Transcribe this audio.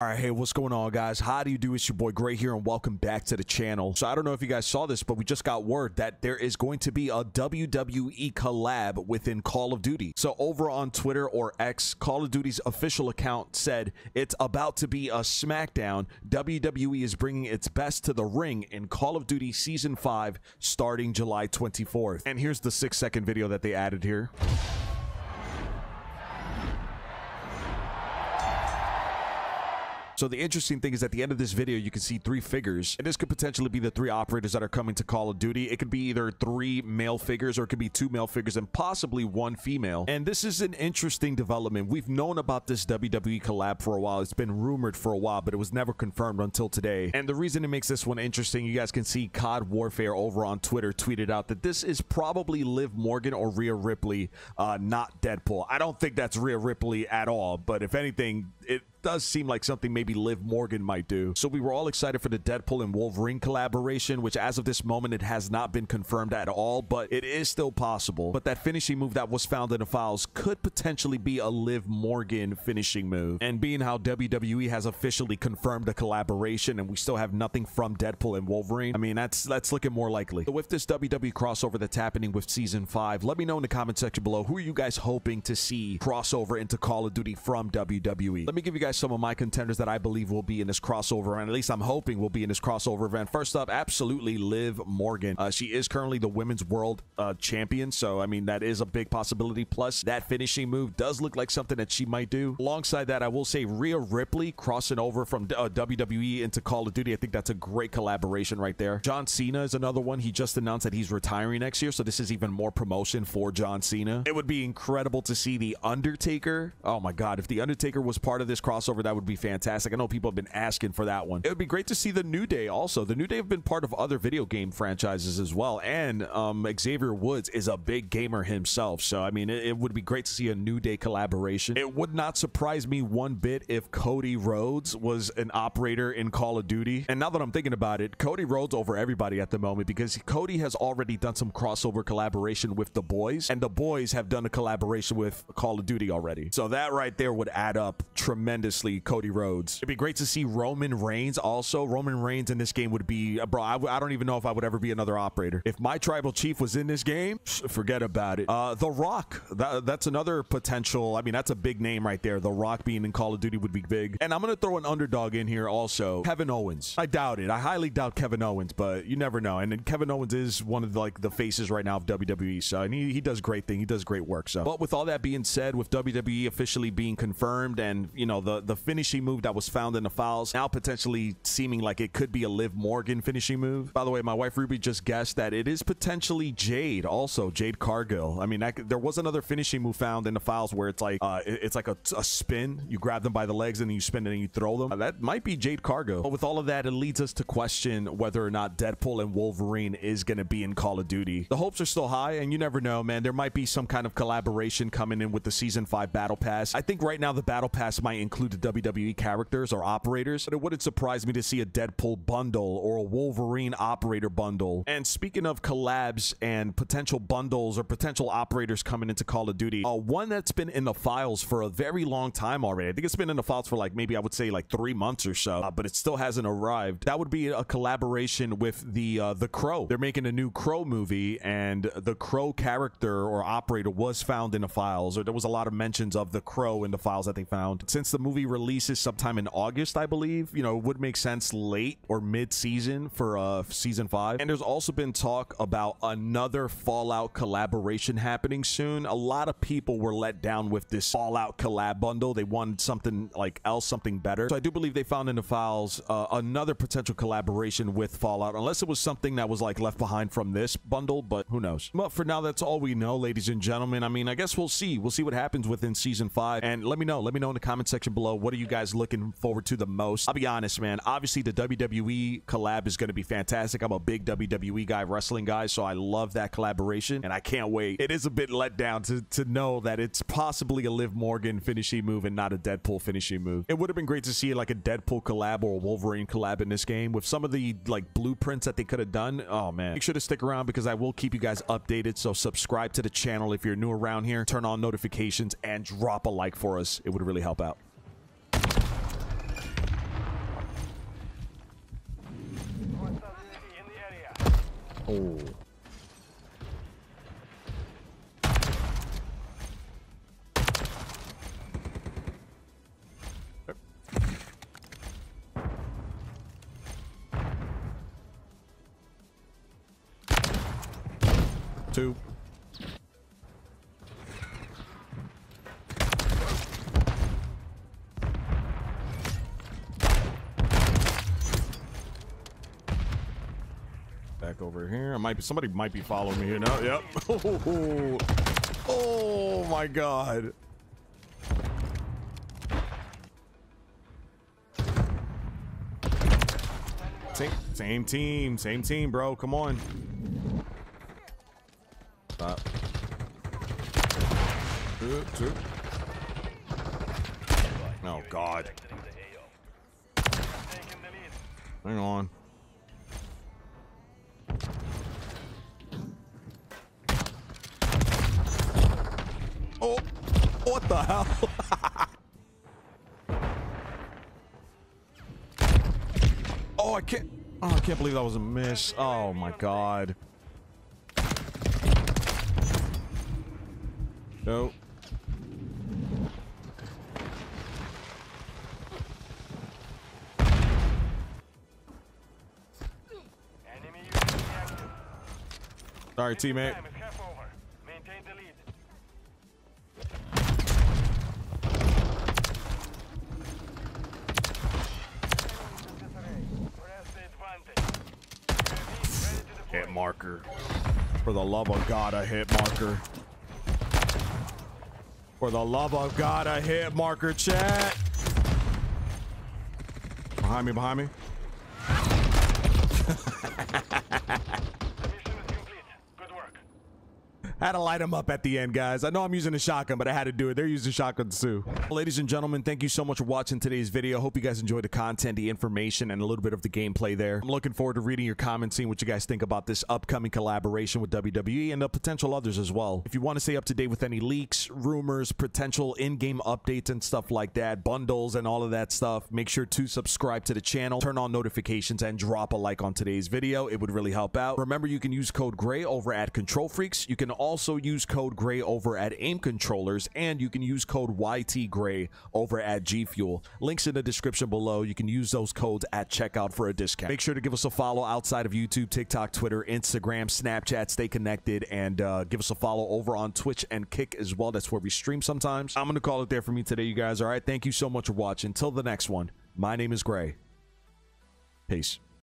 All right, hey, what's going on, guys? How do you do? It's your boy Grey here, and welcome back to the channel. So I don't know if you guys saw this, but we just got word that there is going to be a WWE collab within Call of Duty. So over on Twitter or X, Call of Duty's official account said it's about to be a SmackDown. WWE is bringing its best to the ring in Call of Duty Season 5 starting July 24th. And here's the six second video that they added here. So the interesting thing is at the end of this video, you can see three figures. And this could potentially be the three operators that are coming to Call of Duty. It could be either three male figures or it could be two male figures and possibly one female. And this is an interesting development. We've known about this WWE collab for a while. It's been rumored for a while, but it was never confirmed until today. And the reason it makes this one interesting, you guys can see COD Warfare over on Twitter tweeted out that this is probably Liv Morgan or Rhea Ripley, uh, not Deadpool. I don't think that's Rhea Ripley at all, but if anything, it does seem like something maybe Liv Morgan might do. So we were all excited for the Deadpool and Wolverine collaboration, which as of this moment, it has not been confirmed at all, but it is still possible. But that finishing move that was found in the files could potentially be a Liv Morgan finishing move. And being how WWE has officially confirmed a collaboration and we still have nothing from Deadpool and Wolverine, I mean, that's that's looking more likely. So with this WWE crossover that's happening with Season 5, let me know in the comment section below, who are you guys hoping to see crossover into Call of Duty from WWE? Let me give you guys guys some of my contenders that I believe will be in this crossover, and at least I'm hoping will be in this crossover event. First up, absolutely Liv Morgan. Uh, she is currently the women's world uh, champion, so I mean that is a big possibility. Plus, that finishing move does look like something that she might do. Alongside that, I will say Rhea Ripley crossing over from uh, WWE into Call of Duty. I think that's a great collaboration right there. John Cena is another one. He just announced that he's retiring next year, so this is even more promotion for John Cena. It would be incredible to see the Undertaker. Oh my God, if the Undertaker was part of this crossover crossover, that would be fantastic. I know people have been asking for that one. It would be great to see the New Day also. The New Day have been part of other video game franchises as well. And um, Xavier Woods is a big gamer himself. So, I mean, it, it, would be great to see a New Day collaboration. It would not surprise me one bit if Cody Rhodes was an operator in Call of Duty. And now that I'm thinking about it, Cody Rhodes over everybody at the moment because Cody has already done some crossover collaboration with the boys. And the boys have done a collaboration with Call of Duty already. So that right there would add up tremendously Cody Rhodes. It'd be great to see Roman Reigns also. Roman Reigns in this game would be, uh, bro, I, I don't even know if I would ever be another operator. If my tribal chief was in this game, forget about it. Uh, the Rock, that, that's another potential. I mean, that's a big name right there. The Rock being in Call of Duty would be big. And I'm going to throw an underdog in here also. Kevin Owens. I doubt it. I highly doubt Kevin Owens, but you never know. And Kevin Owens is one of the, like the faces right now of WWE. So, and he, he does great thing. He does great work. So, but with all that being said, with WWE officially being confirmed and, you know, the, the finishing move that was found in the files, now potentially seeming like it could be a Liv Morgan finishing move. By the way, my wife Ruby just guessed that it is potentially Jade, also Jade Cargill. I mean, there was another finishing move found in the files where it's like uh, it's like a, a, spin. You grab them by the legs and then you spin it and you throw them. Uh, that might be Jade Cargill. But with all of that, it leads us to question whether or not Deadpool and Wolverine is going to be in Call of Duty. The hopes are still high, and you never know, man. There might be some kind of collaboration coming in with the Season 5 Battle Pass. I think right now the Battle Pass might include the WWE characters or operators, but it wouldn't surprise me to see a Deadpool bundle or a Wolverine operator bundle. And speaking of collabs and potential bundles or potential operators coming into Call of Duty, uh, one that's been in the files for a very long time already. I think it's been in the files for like maybe I would say like three months or so, uh, but it still hasn't arrived. That would be a collaboration with the uh, the Crow. They're making a new Crow movie, and the Crow character or operator was found in the files, or there was a lot of mentions of the Crow in the files that they found. Since the movie releases sometime in August, I believe. You know, would make sense late or mid-season for uh, season five. And there's also been talk about another Fallout collaboration happening soon. A lot of people were let down with this Fallout collab bundle. They wanted something like else, something better. So I do believe they found in the files uh, another potential collaboration with Fallout, unless it was something that was like left behind from this bundle, but who knows. But for now, that's all we know, ladies and gentlemen. I mean, I guess we'll see. We'll see what happens within season five. And let me know. Let me know in the comment section below. What are you guys looking forward to the most. I'll be honest, man. Obviously, the WWE collab is going to be fantastic. I'm a big WWE guy, wrestling guy, so I love that collaboration, and I can't wait. It is a bit let down to, to know that it's possibly a Liv Morgan finishing move and not a Deadpool finishing move. It would have been great to see like a Deadpool collab or a Wolverine collab in this game with some of the like blueprints that they could have done. Oh, man. Make sure to stick around because I will keep you guys updated, so subscribe to the channel if you're new around here, turn on notifications, and drop a like for us. It would really help out. Oh. Two. Back over here. I might be somebody might be following me here now. Yep. Oh, oh my god. Same, same team, same team, bro. Come on. Stop. Oh God. Hang on. What the hell? oh, I can't. Oh, I can't believe that was a miss. Oh my god. No. Sorry, teammate. Hit marker. For the love of God, a hit marker. For the love of God, a hit marker, chat. Behind me, behind me. Mission is complete. Good work. Had to light them up at the end, guys. I know I'm using a shotgun, but I had to do it. They're using shotguns too. Ladies and gentlemen, thank you so much for watching today's video. Hope you guys enjoyed the content, the information, and a little bit of the gameplay there. I'm looking forward to reading your comments, seeing what you guys think about this upcoming collaboration with WWE and the potential others as well. If you want to stay up to date with any leaks, rumors, potential in-game updates and stuff like that, bundles and all of that stuff, make sure to subscribe to the channel, turn on notifications, and drop a like on today's video. It would really help out. Remember, you can use code GREY over at Control Freaks. You can also use code GREY over at Aim Controllers, and you can use code YT Grey over at G Fuel. Links in the description below. You can use those codes at checkout for a discount. Make sure to give us a follow outside of YouTube, TikTok, Twitter, Instagram, Snapchat. Stay connected and uh, give us a follow over on Twitch and Kick as well. That's where we stream sometimes. I'm going to call it there for me today, you guys. All right. Thank you so much for watching. Till the next one, my name is Grey. Peace.